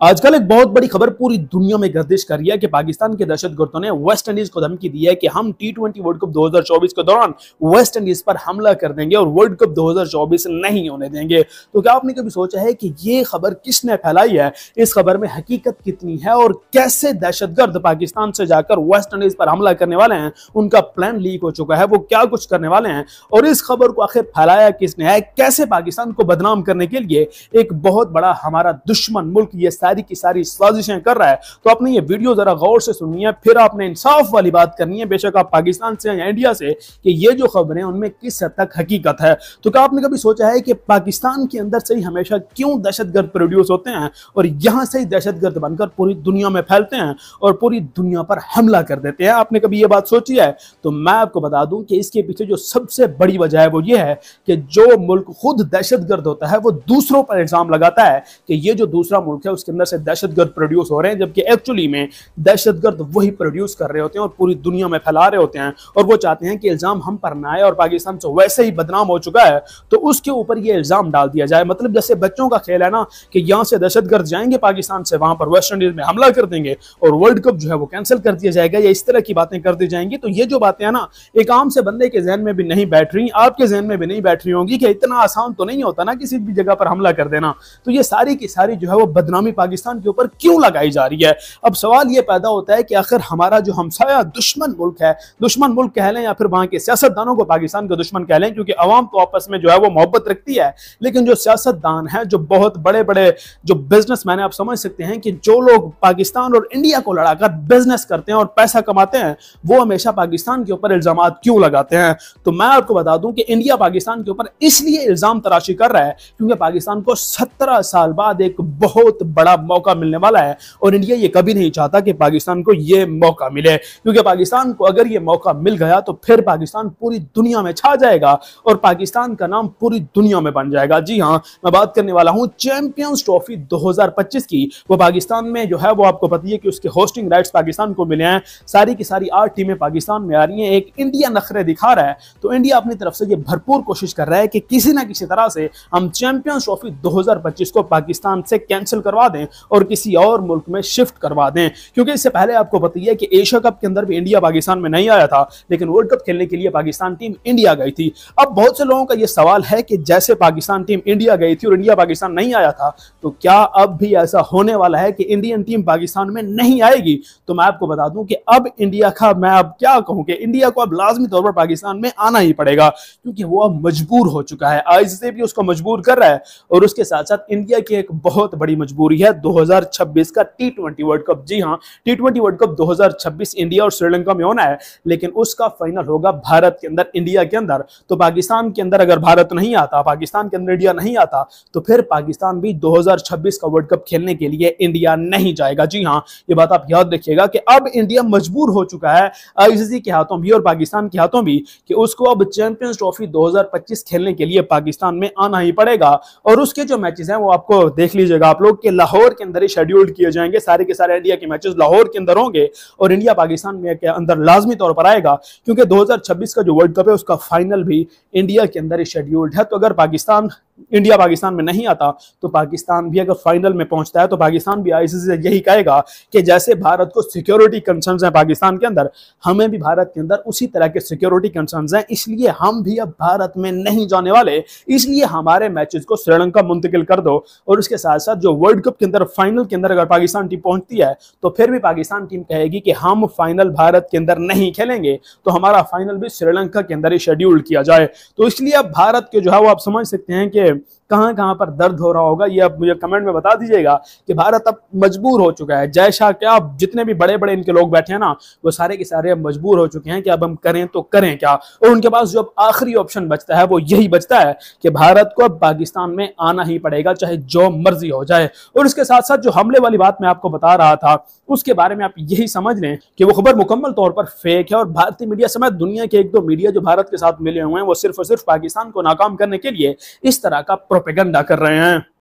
آج کل ایک بہت بڑی خبر پوری دنیا میں گردش کر رہی ہے کہ پاکستان کے دہشت گردوں نے ویسٹ انڈیز کو دھمکی دی ہے کہ ہم ٹی ٹوینٹی ورلڈ کپ دو ہزار چوبیس کے دوران ویسٹ انڈیز پر حملہ کر دیں گے اور ورلڈ کپ دو ہزار چوبیس نہیں ہونے دیں گے۔ تو کیا آپ نے کبھی سوچا ہے کہ یہ خبر کس نے پھیلائی ہے؟ اس خبر میں حقیقت کتنی ہے اور کیسے دہشت گرد پاکستان سے جا کر ویسٹ انڈیز پر حملہ کرنے والے ہیں؟ ان کا پلان لیک ہو چکا ہے، وہ کیا کچھ کرنے والے ہیں؟ اور اس خبر کو آخر پھیلایا کس نے ہے؟ کیسے پاکستان کو بدنام کرنے کے لیے ایک بہت بڑا ہمارا دشمن ملک یہ ساری کی ساری سازشیں کر رہا ہے، تو آپ نے یہ ویڈیو ذرا غور سے سننی ہے پھر آپ نے انصاف والی بات کرنی ہے، بے شک آپ پاکستان سے یا انڈیا سے کہ یہ جو خبریں ان میں کس حد تک حقیقت ہے؟ تو کیا آپ نے کبھی سوچا ہے کہ پاکستان کے اندر سے ہی ہمیشہ کیوں دہشت گرد پروڈیوس ہوتے ہیں اور یہاں سے ہی دہشت گرد بن کر پوری دنیا میں پھیلتے ہیں اور پوری دنیا پر حملہ کر دیتے ہیں؟ آپ نے کبھی یہ بات سوچی ہے؟ تو میں آپ کو بتا دوں کہ اس کے پیچھے جو سب سے بڑی وجہ ہے وہ یہ ہے کہ جو ملک خود دہشت گرد ہوتا ہے، وہ دوسروں پر الزام لگاتا ہے کہ یہ جو دوسرا ملک ہے، اس کے اندر اندر سے دہشت گرد پروڈیوس ہو رہے ہیں، جبکہ ایکچولی میں دہشت گرد وہی پروڈیوس کر رہے ہوتے ہیں اور پوری دنیا میں پھیلا رہے ہوتے ہیں۔ اور وہ چاہتے ہیں کہ الزام ہم پر نہ آئے اور پاکستان سے ویسے ہی بدنام ہو چکا ہے۔ تو اس کے اوپر یہ الزام ڈال دیا جائے۔ مطلب جیسے بچوں کا کھیل ہے نا کہ یہاں سے دہشت گرد جائیں گے پاکستان سے، وہاں پر ویسٹ انڈیز میں حملہ کر دیں گے اور ورلڈ کپ جو ہے وہ کینسل کر دیا جائے گا یا اس طرح کی باتیں کر دی جائیں گی تو یہ جو باتیں ہیں نا، ایک عام سے بندے کے ذہن میں بھی نہیں بیٹھ رہی، آپ کے ذہن میں بھی نہیں بیٹھ رہی ہوں گی کہ اتنا آسان تو نہیں ہوتا نا کسی بھی جگہ پر حملہ کر دینا۔ تو یہ ساری کی ساری جو ہے وہ بدنامی پاکستان پاکستان کے اوپر کیوں لگائی جا رہی ہے؟ اب سوال یہ پیدا ہوتا ہے کہ آخر ہمارا جو ہمسایہ دشمن ملک ہے، دشمن ملک کہہ لیں یا پھر وہاں کے سیاست دانوں کو پاکستان کا دشمن کہہ لیں، کیونکہ عوام تو آپس میں جو ہے وہ محبت رکھتی ہے۔ لیکن جو سیاست دان ہے جو بہت بڑے بڑے جو بزنس میں نے آپ سمجھ سکتے ہیں کہ جو لوگ پاکستان اور انڈیا کو لڑا کر بزنس کرتے ہیں اور پیسہ کماتے ہیں، وہ ہمیشہ پاکستان کے اوپر الزامات کیوں لگاتے ہیں؟ تو میں آپ کو بتا دوں کہ انڈیا پاکستان کے اوپر اس لیے الزام تراشی کر رہا ہے کیونکہ پاکستان کو سترہ سال بعد ایک بہت بڑا موقع ملنے والا ہے اور انڈیا یہ کبھی نہیں چاہتا کہ پاکستان کو یہ موقع ملے۔ کیونکہ پاکستان کو اگر یہ موقع مل گیا تو پھر پاکستان پوری دنیا میں چھا جائے گا اور پاکستان کا نام پوری دنیا میں بن جائے گا۔ جی ہاں میں بات کرنے والا ہوں چیمپئنز ٹرافی دو ہزار پچیس کی۔ وہ پاکستان میں جو ہے وہ آپ کو پتہ ہے کہ اس کے ہوسٹنگ رائٹس پاکستان کو ملے ہیں۔ ساری کی ساری آٹھ ٹیمیں پاکستان میں آ رہی ہیں۔ ایک انڈیا نخرے دکھا رہا ہے۔ تو انڈیا اپنی طرف سے یہ بھرپور کوشش کر رہا ہے کہ کسی نہ کسی طرح سے ہم چیمپئنز ٹرافی دو ہزار پچیس کو پاکستان سے کینسل کروا دیں۔ اور کسی اور ملک میں شفٹ کروا دیں۔ کیونکہ اس سے پہلے آپ کو پتہ ہے کہ ایشیا کپ کے اندر بھی انڈیا پاکستان میں نہیں آیا تھا، لیکن ورلڈ کپ کھیلنے کے لیے پاکستان ٹیم انڈیا گئی تھی۔ اب بہت سے لوگوں کا یہ سوال ہے کہ جیسے پاکستان ٹیم انڈیا گئی تھی اور انڈیا پاکستان نہیں آیا تھا، تو کیا اب بھی ایسا ہونے والا ہے کہ انڈین ٹیم پاکستان میں نہیں آئے گی؟ تو میں آپ کو بتا دوں کہ اب انڈیا کا میں اب کیا کہوں کہ انڈیا کو اب لازمی طور پر پاکستان میں آنا ہی پڑے گا۔ کیونکہ وہ اب مجبور ہو چکا ہے۔ آئی سے بھی اس کو مجبور کر رہا ہے اور اس کے ساتھ ساتھ انڈیا کی ایک بہت بڑی مجبوری ہے۔ دو ہزار چھبیس کا ٹی ٹوینٹی ورلڈ کپ۔ جی ہاں ٹی ٹوینٹی ورلڈ کپ دو ہزار چھبیس انڈیا اور سری لنکا میں ہونا ہے، لیکن اس کا فائنل ہوگا بھارت کے اندر، انڈیا کے اندر۔ تو پاکستان کے اندر اگر بھارت نہیں آتا، پاکستان کے اندر انڈیا نہیں آتا، تو پھر پاکستان بھی دو ہزار چھبیس کا ورلڈ کپ کھیلنے کے لیے انڈیا نہیں جائے گا۔ جی ہاں یہ بات آپ یاد رکھیے گا کہ اب انڈیا مجبور ہو چکا ہے آئی سی سی کے ہاتھوں بھی اور پاکستان کے ہاتھوں بھی کہ اس کو اب چیمپئنز ٹرافی دو ہزار پچیس کھیلنے کے لیے پاکستان میں آنا ہی پڑے گا۔ اور اس کے جو میچز ہیں وہ آپ کو دیکھ لیجیے گا آپ لوگ کہ لاہور کے اندر ہی شیڈیولڈ کیے جائیں گے۔ سارے کے سارے انڈیا کے میچز لاہور کے اندر ہوں گے اور انڈیا پاکستان میں کے اندر لازمی طور پر آئے گا کیونکہ دو ہزار چھبیس کا جو ورلڈ کپ ہے، اس کا فائنل بھی انڈیا کے اندر ہی شیڈیولڈ ہے۔ تو اگر پاکستان انڈیا پاکستان میں نہیں آتا، تو پاکستان بھی اگر فائنل میں پہنچتا ہے تو پاکستان بھی آئی سی سی سے یہی کہے گا کہ جیسے بھارت کو سیکیورٹی کنسرنز ہیں پاکستان کے اندر، ہمیں بھی بھارت کے اندر اسی طرح کے سیکیورٹی کنسرنز ہیں، اس لیے ہم بھی اب بھارت میں نہیں جانے والے، اس لیے ہمارے میچز کو سری لنکا منتقل کر دو۔ اور اس کے ساتھ ساتھ جو ورلڈ کپ کے اندر فائنل کے اندر اگر پاکستان ٹیم پہنچتی ہے، تو پھر بھی پاکستان ٹیم کہے گی کہ ہم فائنل بھارت کے اندر نہیں کھیلیں گے۔ تو ہمارا فائنل بھی سری لنکا کے اندر ہی شیڈیول کیا جائے۔ تو اس لیے اب بھارت کے جو ہے، وہ آپ سمجھ سکتے ہیں کہ game کہاں کہاں پر درد ہو رہا ہوگا، یہ اب مجھے کمنٹ میں بتا دیجیے گا کہ بھارت اب مجبور ہو چکا ہے۔ جے شاہ، کیا اب جتنے بھی بڑے بڑے ان کے لوگ بیٹھے ہیں نا، وہ سارے کے سارے اب مجبور ہو چکے ہیں کہ اب ہم کریں تو کریں کیا۔ اور ان کے پاس جو اب آخری آپشن بچتا ہے، وہ یہی بچتا ہے کہ بھارت کو اب پاکستان میں آنا ہی پڑے گا، چاہے جو مرضی ہو جائے۔ اور اس کے ساتھ ساتھ جو حملے والی بات میں آپ کو بتا رہا تھا، اس کے بارے میں آپ یہی سمجھ لیں کہ وہ خبر مکمل طور پر فیک ہے اور بھارتی میڈیا سمیت دنیا کے ایک دو میڈیا جو بھارت کے ساتھ ملے ہوئے ہیں، وہ صرف اور صرف پاکستان کو ناکام کرنے کے لیے اس طرح کا پروپیگنڈا کر رہے ہیں۔